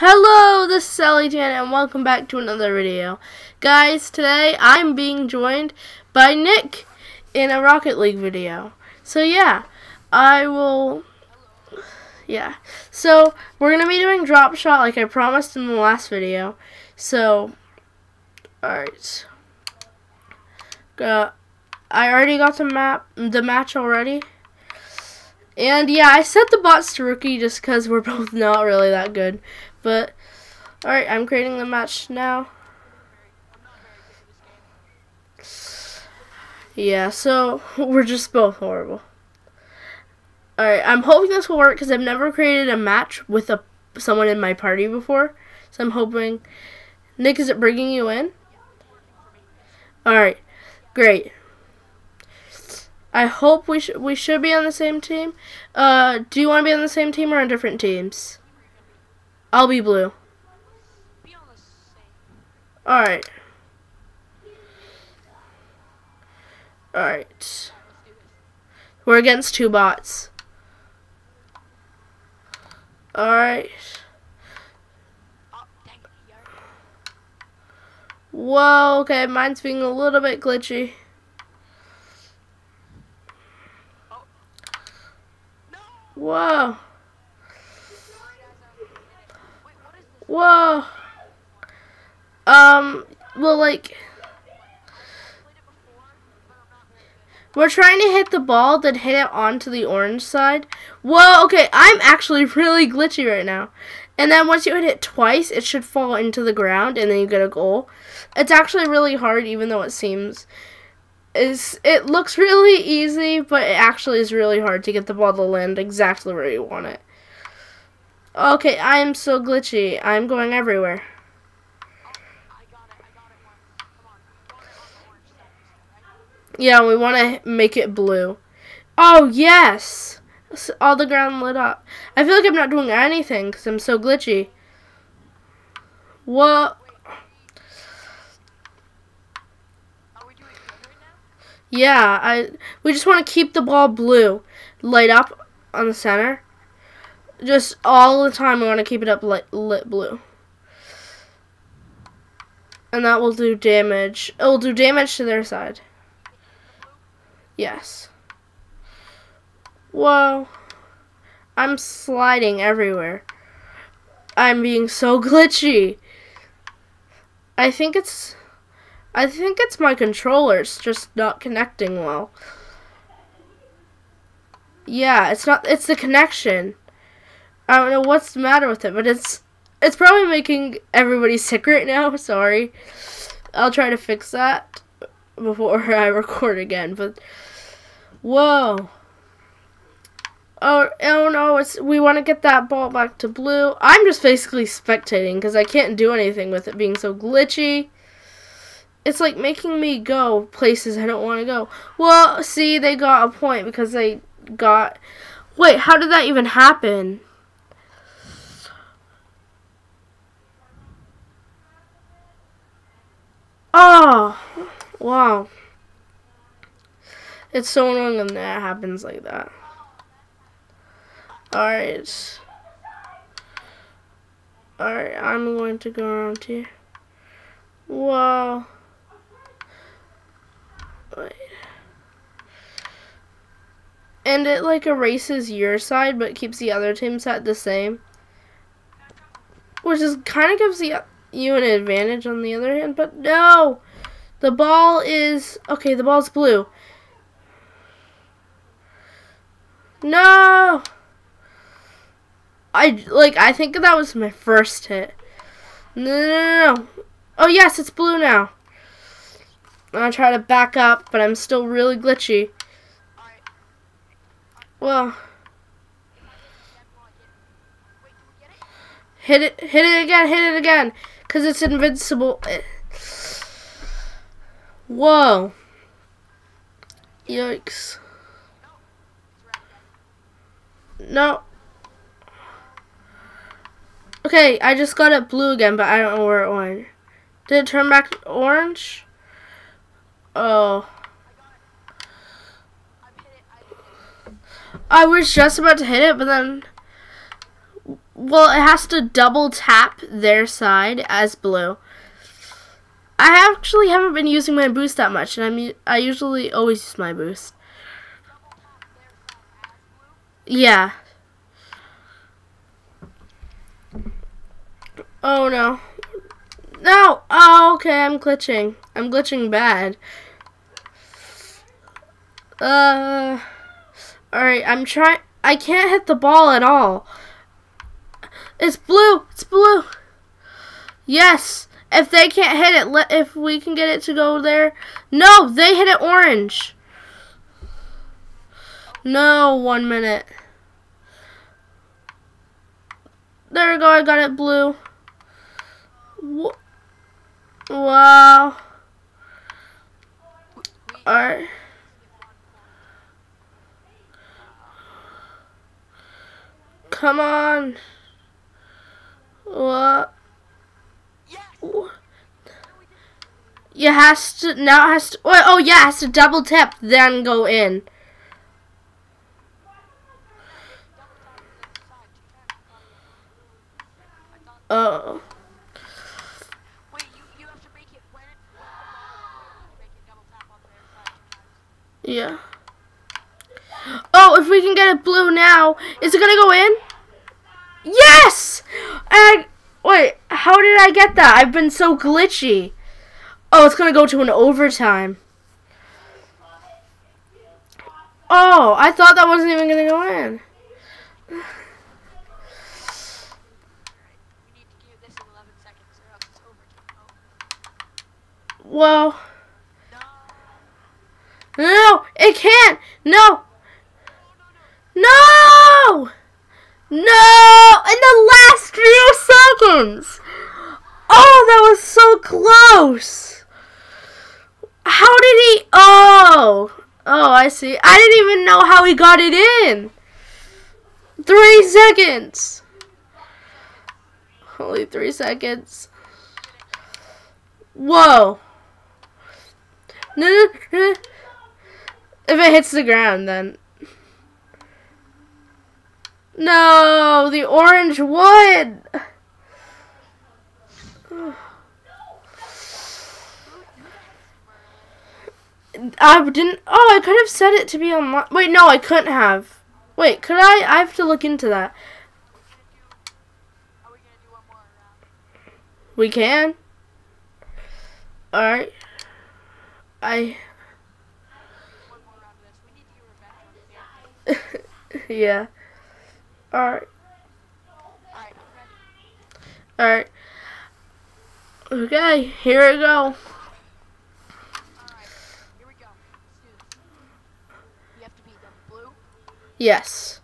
Hello, this is Sally Jan and welcome back to another video. Guys, today I'm being joined by Nick in a Rocket League video. So yeah, I will, yeah. So we're going to be doing Dropshot like I promised in the last video. So, alright. Uh, I already got the map, the match already. And yeah, I set the bots to rookie just because we're both not really that good. But, alright, I'm creating the match now. Yeah, so we're just both horrible. Alright, I'm hoping this will work because I've never created a match with a someone in my party before. So I'm hoping. Nick, is it bringing you in? Alright, great. I hope we should we should be on the same team. Uh, do you want to be on the same team or on different teams? I'll be blue. All right. All right. We're against two bots. All right. Whoa, okay, mine's being a little bit glitchy. Whoa. Whoa. Um, well, like, we're trying to hit the ball, then hit it onto the orange side. Whoa, okay, I'm actually really glitchy right now. And then once you hit it twice, it should fall into the ground, and then you get a goal. It's actually really hard, even though it seems is it looks really easy, but it actually is really hard to get the ball to land exactly where you want it. Okay, I am so glitchy. I'm going everywhere. Yeah, we want to make it blue. Oh, yes! All the ground lit up. I feel like I'm not doing anything because I'm so glitchy. What? Yeah, I we just want to keep the ball blue, light up on the center. Just all the time we want to keep it up lit, lit blue. And that will do damage. It will do damage to their side. Yes. Whoa. I'm sliding everywhere. I'm being so glitchy. I think it's I think it's my controllers just not connecting well. Yeah, it's not it's the connection. I don't know what's the matter with it, but it's it's probably making everybody sick right now. Sorry. I'll try to fix that before I record again, but whoa. Oh, oh no, it's we want to get that ball back to blue. I'm just basically spectating because I can't do anything with it being so glitchy. It's like making me go places I don't want to go. Well, see, they got a point because they got... Wait, how did that even happen? Oh, wow. It's so annoying when that happens like that. Alright. Alright, I'm going to go around here. Whoa. And it like erases your side but keeps the other team set the same. Which is kind of gives the, you an advantage on the other hand, but no! The ball is, okay, the ball's blue. No! I, like, I think that was my first hit. No, no, no, no. Oh, yes, it's blue now. Gonna try to back up, but I'm still really glitchy. Well, hit it, hit it again, hit it again, cause it's invincible. Whoa! Yikes! No. Okay, I just got it blue again, but I don't know where it went. Did it turn back orange? Oh. I was just about to hit it, but then well, it has to double tap their side as blue. I actually haven't been using my boost that much, and I mean, I usually always use my boost. Yeah. Oh no. No! Oh, okay, I'm glitching. I'm glitching bad. Uh. Alright, I'm trying. I can't hit the ball at all. It's blue! It's blue! Yes! If they can't hit it, let if we can get it to go there. No! They hit it orange! No, one minute. There we go, I got it blue. Wow. Alright. Come on. What? You has to now it has to oh yeah, it has to double tap then go in. Oh. Yeah. Oh, if we can get it blue now, is it gonna go in? Yes! And wait, how did I get that? I've been so glitchy. Oh, it's gonna go to an overtime. Oh, I thought that wasn't even gonna go in. Well. No, it can't. No. No. No. In the last few seconds. Was so close. How did he? Oh. Oh, I see. I didn't even know how he got it in. Three seconds. Only three seconds. Whoa. If it hits the ground, then... No, the orange wood! I didn't... Oh, I could have set it to be on... Wait, no, I couldn't have. Wait, could I? I have to look into that. We can. Alright. I... yeah. Alright. Alright. Okay, here we go. Yes.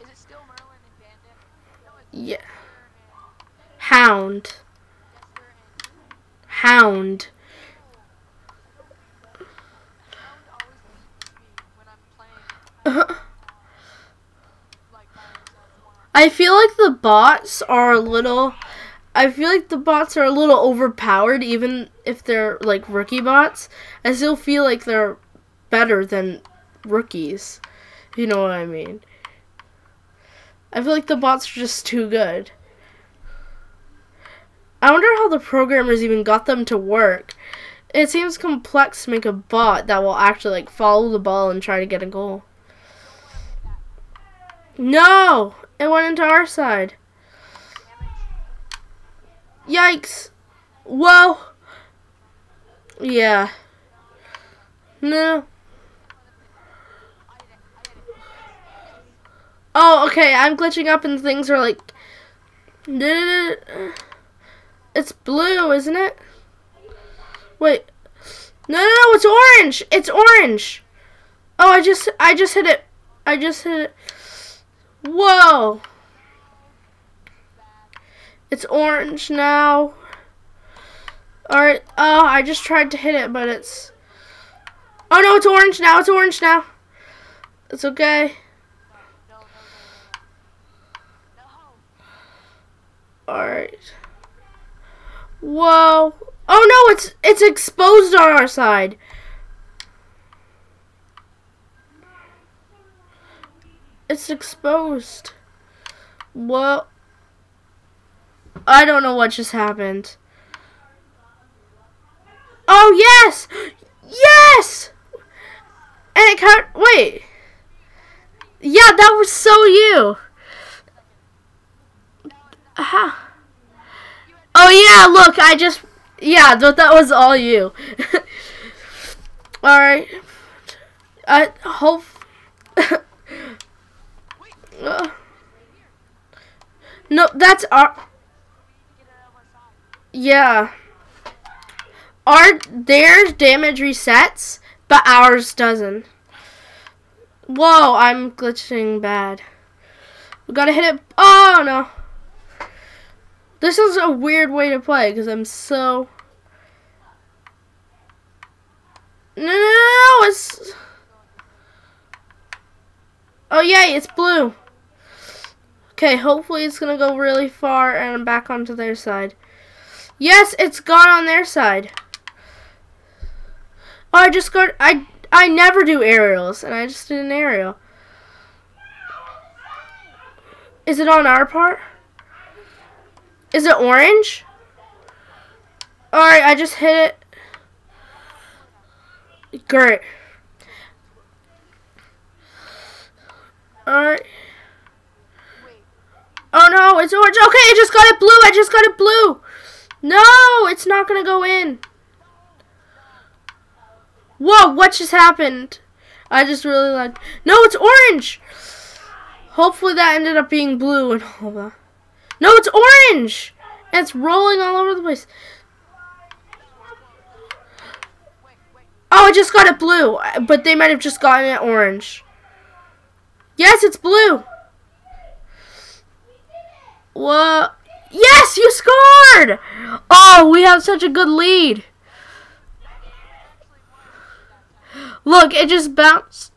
Is it still Merlin and Bandit? No, yeah. Hound. Hound. Uh-huh. I feel like the bots are a little I feel like the bots are a little overpowered even if they're like rookie bots. I still feel like they're better than rookies. You know what I mean? I feel like the bots are just too good. I wonder how the programmers even got them to work. It seems complex to make a bot that will actually like follow the ball and try to get a goal. No! It went into our side. Yikes. Whoa. Yeah. No. Oh, okay. I'm glitching up and things are like... It's blue, isn't it? Wait. No, no, no, it's orange. It's orange. Oh, I just, I just hit it. I just hit it. Whoa! It's orange now. Alright, oh, I just tried to hit it, but it's... Oh no, it's orange now, it's orange now. It's okay. Alright. Whoa. Oh no, it's it's exposed on our side. It's exposed. Well, I don't know what just happened. Oh, yes! Yes! And it cut. Wait. Yeah, that was so you. Aha. Oh, yeah, look, I just. Yeah, but that was all you. Alright. I hope. uh, no, that's our. Yeah. Our theirs damage resets, but ours doesn't. Whoa, I'm glitching bad. We gotta hit it. Oh no. This is a weird way to play because I'm so. No, no, no, it's. Oh, yay, it's blue. Okay, hopefully it's gonna go really far and I'm back onto their side. Yes, it's gone on their side. Oh, I just got. I I never do aerials, and I just did an aerial. Is it on our part? Is it orange? Alright, I just hit it. Great. Alright. Oh no, it's orange. Okay, I just got it blue. I just got it blue. No, it's not going to go in. Whoa, what just happened? I just really like. No, it's orange. Hopefully that ended up being blue and all that. No, it's orange. And it's rolling all over the place. Oh, I just got it blue, but they might have just gotten it orange. Yes, it's blue. What? Yes, you scored! Oh, we have such a good lead. Look, it just bounced.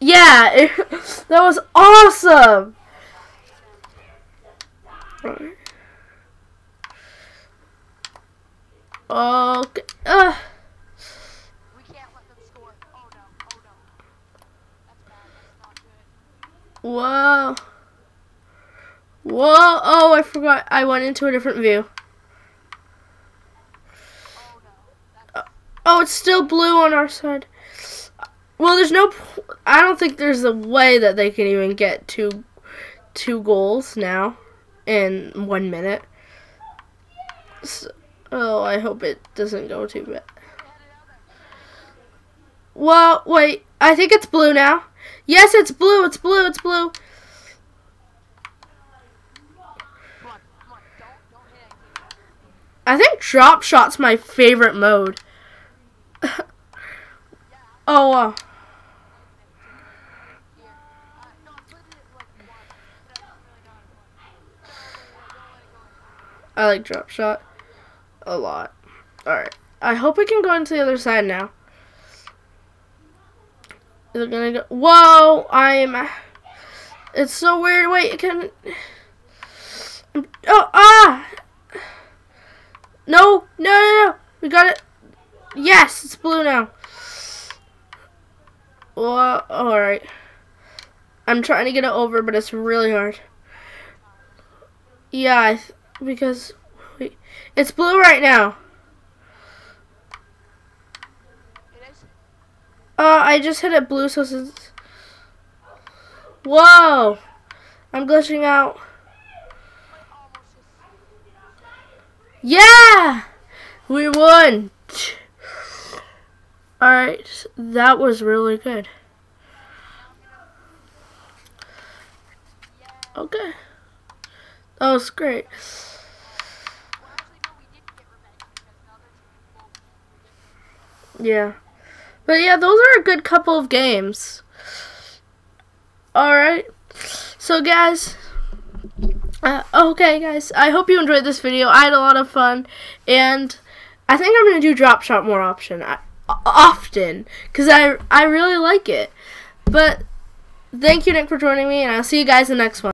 Yeah, it, that was awesome. Okay. Uh. Whoa. Whoa. Oh, I forgot. I went into a different view. Oh, it's still blue on our side. Well, there's no. I don't think there's a way that they can even get two, two goals now, in one minute. So, oh, I hope it doesn't go too bad. Well, wait. I think it's blue now. Yes, it's blue. It's blue. It's blue. I think Dropshot's my favorite mode. oh, uh. I like Dropshot a lot. Alright. I hope we can go into the other side now. Is it gonna go? Whoa! I'm. It's so weird. Wait, it can. Oh, ah! No, no, no, no. We got it. Yes, it's blue now. Well, alright. I'm trying to get it over, but it's really hard. Yeah, because wait, it's blue right now. Uh, I just hit it blue, so it's... Whoa! I'm glitching out. Yeah! We won! Alright, that was really good. Okay. That was great. Yeah. But yeah, those are a good couple of games. Alright. So guys, uh, okay guys, I hope you enjoyed this video. I had a lot of fun. And I think I'm going to do Dropshot more option often because I I really like it. But thank you, Nick, for joining me, and I'll see you guys in the next one.